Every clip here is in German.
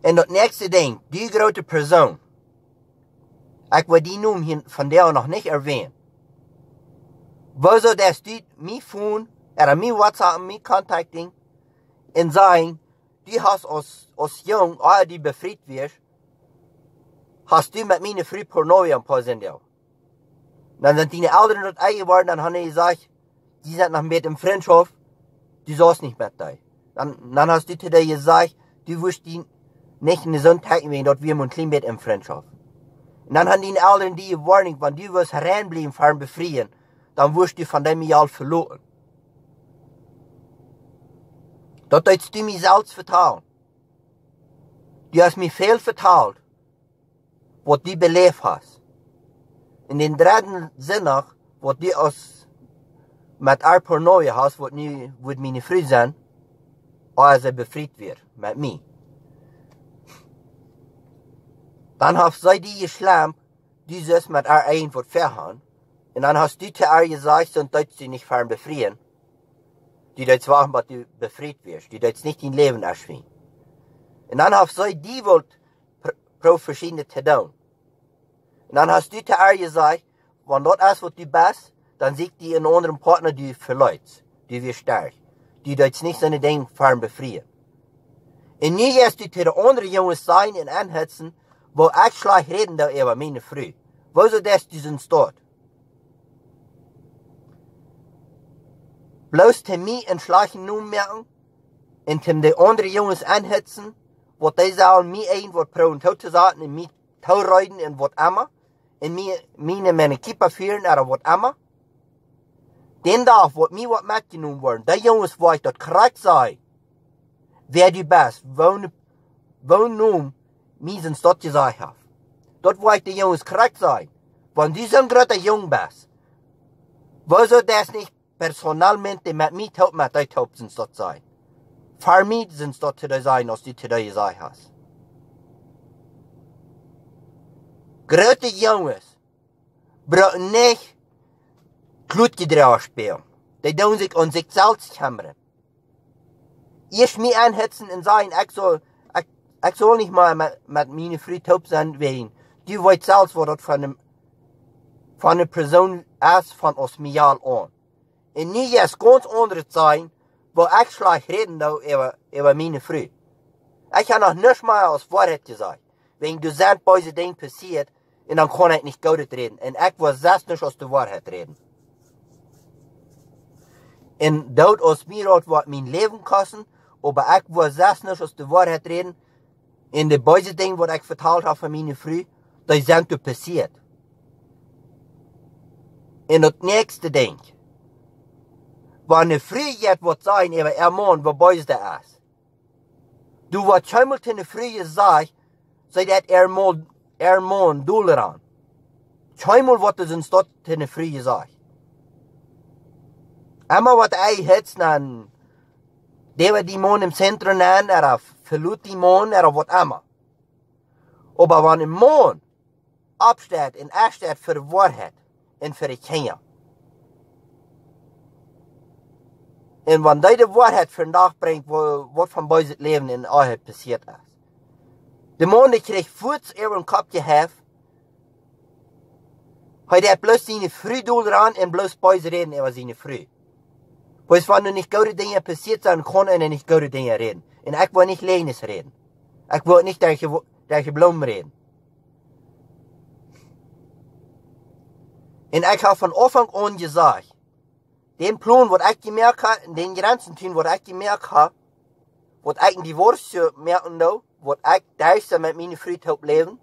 En dat nächste ding, die grote persoon. Ik wil die noem hier van jou nog niet erwähnen. Wo so das die mi phone, oder mi WhatsApp, mi contacting, en sagen, die hast als, als jong, ah, die befried wirst, hast du mit meine früh Pornoie ein paar sind ja. Dann sind die Eltern dort eingeworden, dann haben die gesagt, die sind noch mit im Freundschaft, die saß nicht mit da. Dann, dann hast du zu dir gesagt, du wirst die nicht den Sonntag wegen dort wir klein mit im Freundschaft. Und dann haben die Eltern die Warnung, wenn du wirst heranbleiben fahren befrieren, dann wirst du von dem Jahr verloren. Dat hast du mir selbst vertrauen. Du hast mir viel vertraut, was du belebt hast. In den dritten Sinne, was du aus mit einer Pornoie hast, was nu wird meine Frau sein, als er befreit wird, mit mir. Dann hast du die geschlampt, die sollst mit haar wird verhauen. Und dann hast du zu ihr gesagt, sonst sollst du nicht fahren befrieren. Die jetzt wachen, was du befreit wirst. Die jetzt nicht dein Leben erschwingen. Und dann hast du die wollt pro verschiedene tun. Und dann hast du zu ihr gesagt, wenn das ist, was du bist, dann siegt die einen anderen Partner, die verleut, die wir stark. Die jetzt nicht seine Dinge fahren befrieren. Und nie gehst du zu den anderen Jungs sein und anhetzen, wo schlecht reden da über meine Frau. Soll das diesen Staat? Bloß zu mir in schlechten Namen merken und zu den anderen Jungs anhetzen, wat die sollen mir ein wat proben tot zu sagen und mir reiten und wat immer und mir meine meine Kipper führen oder wat immer. Den darf wat mir wat mitgenommen worden, die Jungs weiß dat korrekt sei. Wer die best, wo, wo nun sind dort gesagt hat. Dort weiß die Jungs korrekt sein. Wenn die großer Jung bist, wo soll das nicht personalmente mit mir taub mit die taub sind dort sein? Für mich sind dort zu sein, als die dir gesagt hast. Große Jungs brauchen nicht Blutgedreher spielen. Die tun sich an sich selbst kämmern. Ich mich einhetzen und sagen, ich soll, ich soll nicht mal mit, mit meiner Frau taub sein, wegen, die weiß selbst, was das von einem, von einer Person ist, von aus mir an. Und nie jetzt ganz andere sein, wo ich schlecht reden da über, über meine Frau. Ich habe noch nicht mal aus Wahrheit gesagt. Wenn du sagst, böse Dinge passiert, und dann kann ich nicht gut reden. Und ich will selbst nicht aus der Wahrheit reden. Und dort aus mir hat was mein Leben kosten, aber ich will selbst nicht aus der Wahrheit reden. Die böse Dinge, die ich verteilt habe von meiner Frau, die sind passiert. Und das nächste Ding, wanneer vryheid wordt zijn over er man wat boeiste is. Du wat schuimelt in de vrije zaai, zei dat er man, er man doel eraan. Schuimel wat is in stad in de vrije zaai. Emma wat ei hets nan, dewe die man im Zentrum nan, er verlut die man, er wat emma. Aber wenn ein Mann absteht und ersteht für die Wahrheit und für die Kinder, En wanneer de waarheid vandaag brengt, wat van bij het leven in Aarheid passiert is. De man die kreeg voets over een kopje heeft, hij heeft bloos zijn vrouw doel eraan en bloos bij reden over zijn vrouw. Dus wanneer niet goede dingen passiert zijn, kan er niet goede dingen reden. En ik wil niet lenis reden. Ik wil niet tegen, tegen bloem reden. En ik heb van aanvang aan gezegd, den Plan, was ich gemerkt habe, den ganzen tun, was ich gemerkt habe, was ich in die Wurst merken da, was ich da mit meiner Friedhof leben,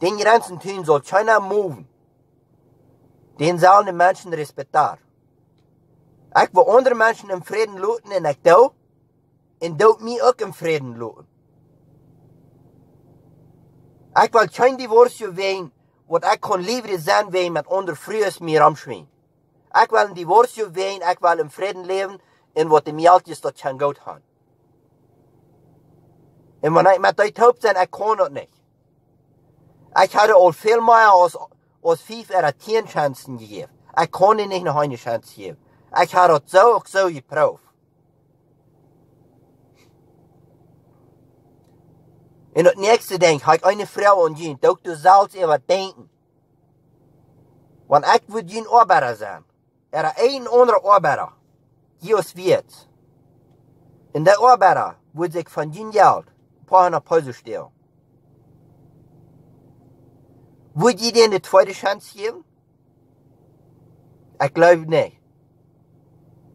den ganzen tun soll keiner moven. Den sollen die Menschen respektieren. Ich will andere Menschen im Frieden looten und ich da, und da mich auch im Frieden looten. Ich will kein Divorce wegen, was ich kann lieber sein, wegen mit anderen frühes mir amschwingen. Ik wil een divorce ween, ik wil in vrede leven en wat de mieltjes dat kan goed gaan. En wanneer ik met dit hoop zijn, ik kan dat niet. Ik had al veel meer als, als vijf oder tien Chancen gegeven. Ik kon niet nog een Chance geven. Ik had het zo ook zo geproefd. En het nächste denk, ga ik eine Frau angehen, doch du sollst über denken. Want ik wil geen arbeider zijn. Er is een andere arbeider. Jesus wird. En der arbeider wil zich van geen geld een paar honderd pauze stellen. Wil je den de tweede chance geven? Ik geloof niet.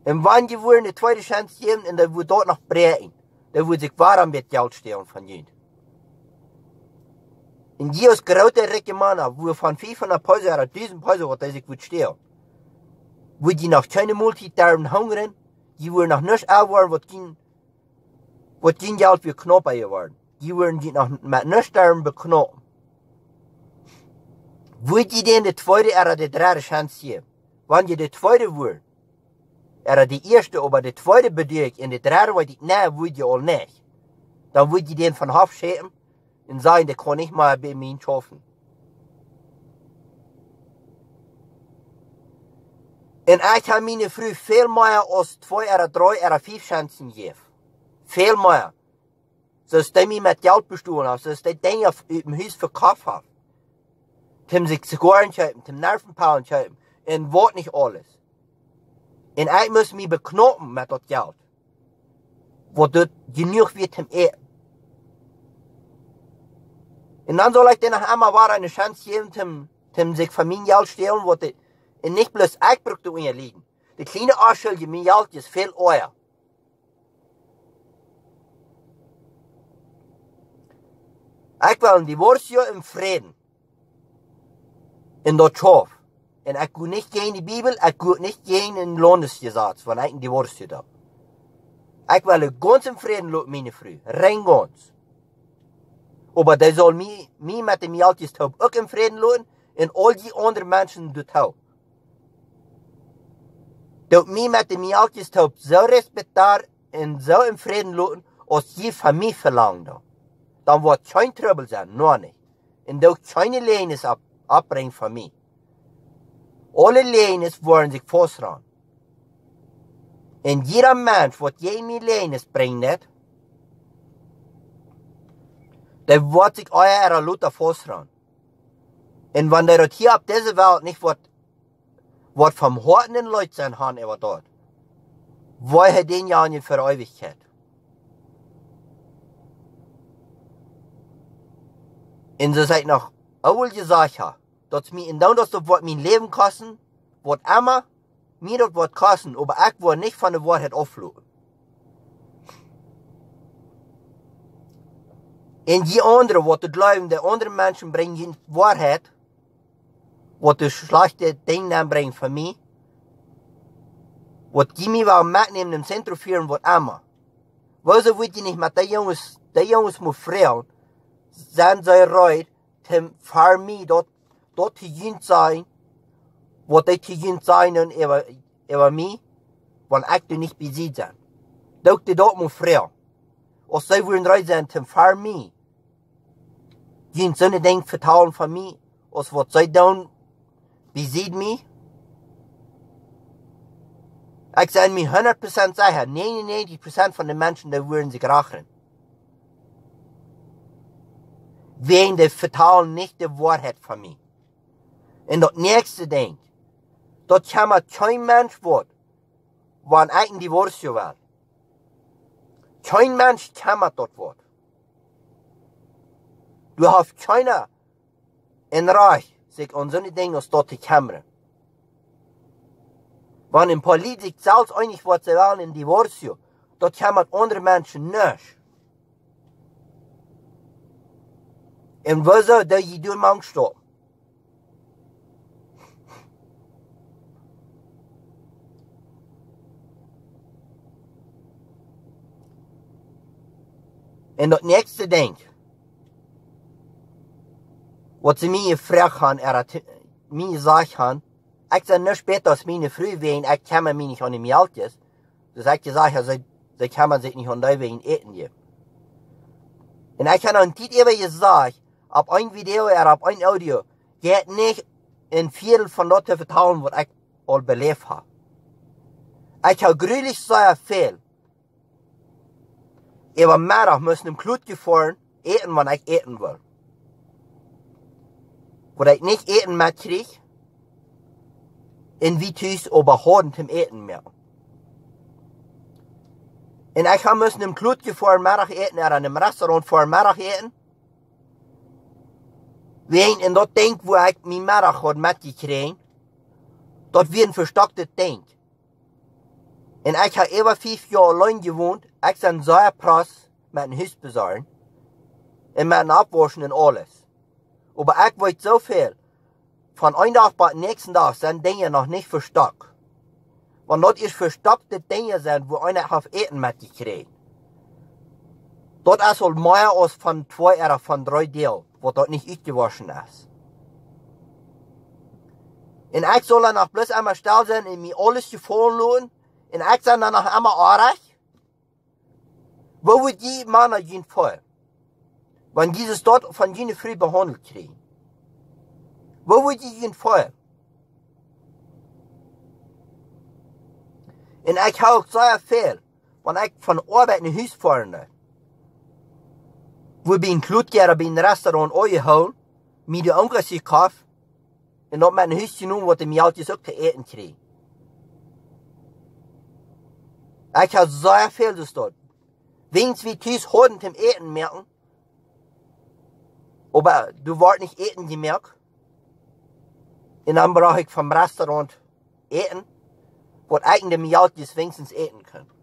En wanneer je de tweede chance geven en dat wil dort nog breken, dan wil zich waarom met geld stelen van je. En Jesus grote rijke mannen, wo van 500 Pause oder 1000 Pause wat ich würde stehen. Wo die nach keine Multitarben hungern, die würden noch nicht aufwachen, was kein, was kein Geld für Knoppen geworden. Die würden die noch mit nicht sterben beknoppen. Wo die denn die zweite oder die dritte Chance geben? Wenn die die zweite oder die erste, aber die zweite bedeutet, und die dritte, weil die, nein, wollt ihr all nicht. Dann wollt ihr den von Hof schämen, und sagen, der kann nicht mal bei mir schaffen. En ich habe meine Früh viel mehr als zwei oder drei oder fünf Chancen gegeben. Viel mehr. So dass die mich mit Geld bestohlen haben, so dass die Dinge auf dem Haus verkauft haben. Zum sich Zigarren kaufen, zum Nervenpaulen kaufen, und was nicht alles. Und ich muss mich beknoppen mit das Geld. Wo dort genug wird zum Eten. Und dann soll ich denen noch einmal war eine Chance geben, zum, zum sich von meinem Geld stehlen, wo die, und nicht bloß ich in ihr liegen. Die kleine Arschel, mein Geld ist viel euer. Ich will ein Divorce im Frieden. In dort Schaf. Und ich gehe nicht gegen die Bibel, ich gehe nicht gegen den Landesgesetz, wenn ich ein Divorce habe. Ich will ganz im Frieden lassen, meine Frau. Rein ganz. Aber der soll mich, mich mit dem Jaltjestaup auch im Frieden lassen und all die anderen Menschen dort auch. Dat mich mit dem Jaltjestaup so respektieren und so im Frieden lassen, als je von mir verlangt. Dann wird kein Trouble sein, noch nicht. Und auch keine Lehnes ab, abbringen von Alle Lehnes wollen sich festran. Und jeder Mensch, was je mir Lehnes bringt, der wird sich euer oder Luther festran. Und wenn der hier auf dieser Welt nicht wird, wird vom Horten den Leuten sein Hand über dort, woher den ja nicht für Ewigkeit. Und so seid noch auch gesagt, dass mir in das wird mein Leben kosten, wird immer mir das wird kosten, aber ich wird nicht von der Wahrheit aufflogen. Und die anderen, wat het glauben, die anderen Menschen bringen die Wahrheit, wat de schlechte Dinge dann bringen von mir, wat die mich wel mitnehmen im Zentrum führen, wat immer. Wieso wollt ihr nicht mit den Jungs, die Jungs muss fragen, sind sie reut, zum für mich dort, dort gehen sein, wat die zu gehen sein und über, über mich, wenn ich nicht besiegt sein. Doch die dort muss fragen. Als sie wollen reut sein, zum für mich, geen zonne ding vertalen van mij, als wat zij doen, beziet mij. Ik zijn me 100% zeker, 99% van de mensen die willen zich rachen. Wegen die vertalen nicht die Wahrheit von mir. Und das nächste Ding, dat man kein Mensch wird, wann ich ein Divorce will. Kein kann man dort wird. Du hast keiner in Reich, sich an so Dinge als dort zu kümmern. Wenn in Politik selbst einig wird, sie wollen in Divorce, dort kümmert andere Menschen nicht. Und wieso, da je du Angst haben? En dat nächste Ding, wat ze mij vragen gaan, er hat mij zeggen gaan, ik zei niet später als meine früh wegen, ich kann mir nicht an dem Jaltjes. Dus ik gesagt, sie, sie kann man sich nicht an der wegen eten geben. Und ich habe an dit eben gesagt, auf ein Video oder auf ein Audio, geht nicht ein Viertel von dort vertrauen, was ich all belebt habe. Ich habe gründlich sehr viel. Über Mittag müssen im Klut gefahren, eten, wanneer ik eten wil. Wat ik niet eten met kreeg, en wie thuis überhouden zum eten meer. En ik ga müssen een klootje voor middag eten, er in een restaurant voor middag eten. Ween, en dat denk waar ik mijn middag had metgekregen, dat weer een verstokte denk. En ik heb even vijf jaar alleen gewoond, ik ben zeer pras met een huis bezorgen. En met een afwaschen en alles. Maar ik weet zoveel. Van een dag bij de nächsten dag zijn dingen nog niet verstokt. Want dat is verstockte dingen zijn, wo einer heeft eten met gekregen. Dat is al meer als van twee of van drie deel, wat dat niet uitgewaschen is. En ik zal dan nog bloß einmal stil zijn en mir alles gevallen lassen. En ik zijn dan nog einmal aardig. Wo wird die Männer gehen voll? Wenn dieses dort von jene früh behandelt kriegen. Wird die gehen voll? En ik hou ook zeer veel, want ik van arbeid naar huis fahren. Zijn klootjaren bij een restaurant uitgehouden, met de onkels gekocht, en dat met een huis genomen wat de mijltjes ook te eten kregen. Ik heb zeer veel dus dat. Wens wie thuis hadden zum eten merken, aber du wordt nicht eten gemerkt. En dan brauche ich vom Restaurant eten wat eigenlijk de mijltjes wenigstens eten können.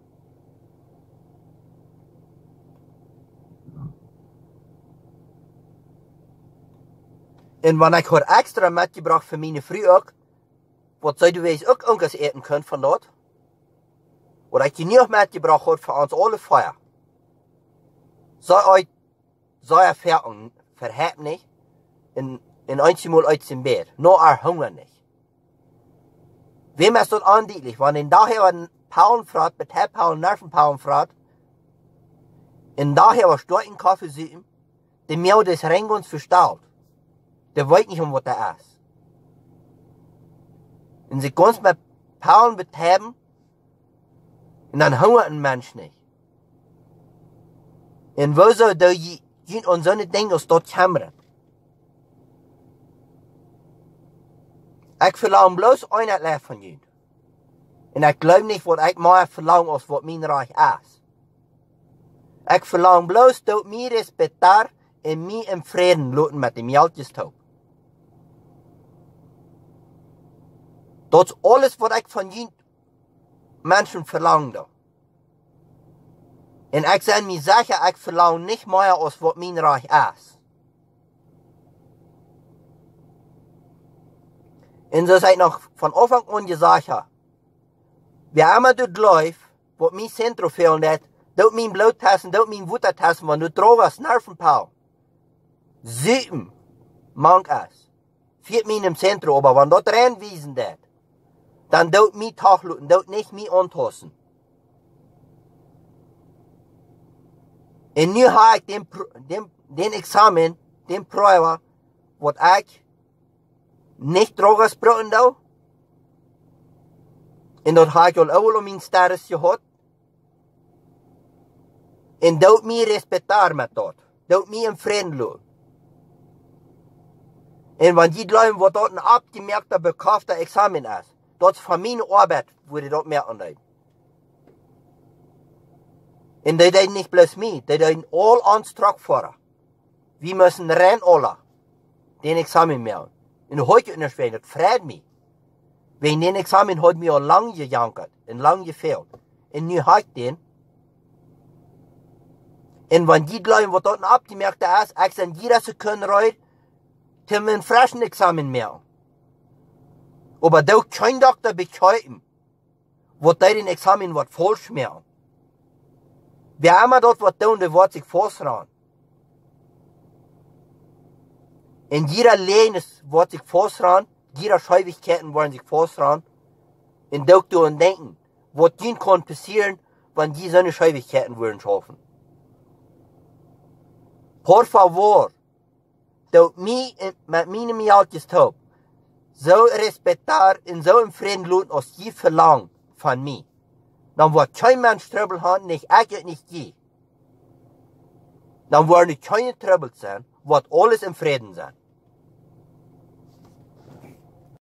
En wanneer ik had extra voor mijn vrouw ook, wat zouden wij ook ongens eten kunnen van dat? Wat ik niet metgebracht had voor ons alle feier. Zou uit, zou er verheten, verheten niet, in, in eenmaal uit zijn bed, no er hunger niet. Wem ist das andienlich? Wenn in daher ein Paulenfrat, betreibt Paulen Nervenpaulenfrat, in daher was in Kaffee sitzen, der mir das Ring uns verstaut. Der weiß nicht, um was der ist. Und sie ganz mit Paulen betreiben, und dann hungert ein Mensch nicht. Und wo soll da jemand und so eine Dinge aus dort kommen? Ik verlang bloos een van jullie. En ik geloof niet wat ik meer verlang als wat mijn reich is. Ik verlang bloos dat mij respecteer en mij in vrede laten met de mieltjes toe. Dat is alles wat ik van jullie mensen verlang. En ik zal me zeggen, ik verlang niet meer als wat mijn reich is. En zo zei nog van aanvang aan gezegd, wie immer du läufst, wat mijn centrum fehlen dat, doet mijn bloedtassen, doet mijn woedertassen, want du droogst nervenpaal. Sieben, mank es. Viert mij im Zentrum, aber wenn dort reinwiesen dat, dann doet mij tachluten, doet nicht mij antassen. En nu heb ik den, den, den Examen, den Prüfer, wat ik nicht drogesproken da. En dat heb ik al oude om mijn status gehad. En dat mij respecteer met dat. Dat mij een vriend. En wanneer die leiden wat dat een abgemerkte, bekaufte Examen is, dat is van mijn arbeid, würde dat merken. Dat. En dat deed niet bloß mij, dat deed all ons voor. Wir müssen rennen alle, den Examen merken. En heute in der Schweden, das freut mich. Wegen den Examen hat mir auch lang gejankert und lang gefehlt. Und nu habe den. Und wenn die Leute, was dort abgemerkt ist, ich in jeder Sekunde rein, haben wir einen frischen Examen mehr. Aber da kein Doktor bekäupen, was da den Examen was falsch mehr. Wer dort was wird sich vorschreiben. In jeder Lehnes wird sich vorschreiben, jeder Scheuigkeiten wollen sich vorschreiben. In Doktor und Denken, was ihnen kann passieren, wenn die so eine Scheuigkeiten würden schaffen. Por favor, dat mij met mijn mijltjes top, zo respecteer en zo in Frieden laten als je verlangt van mij. Dan wordt geen mens trouble haben, nicht ich und nicht je. dann werden keine Trouble sein, wird alles im Frieden sein.